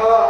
아까